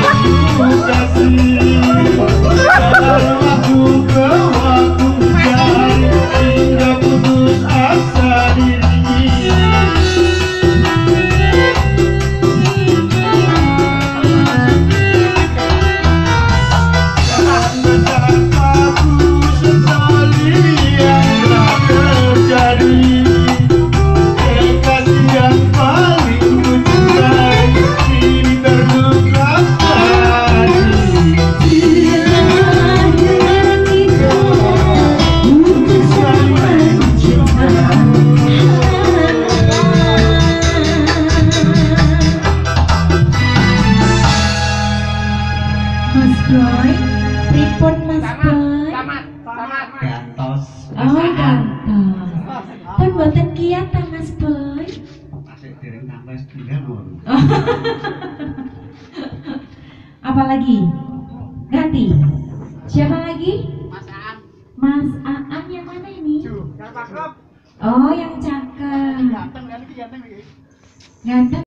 Brasil. Boy. Pripun Mas Boy? Tamat, tamat. Gantos. Oh, ganteng. Pun boten kiat ta Mas Boy? Asik dereng tambah setengah lho. Apalagi? Ganti. Siapa lagi? Mas Am. Mas Aan yang mana ini? Yang cakep. Oh, yang cakep. Ganteng kan ganteng iki. Ganteng